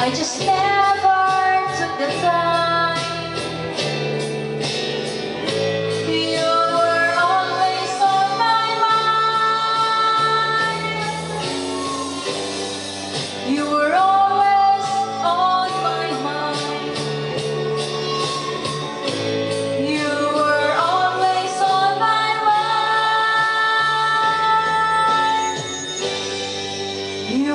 I just never took the time. You were always on my mind. You were always on my mind. You were always on my mind. You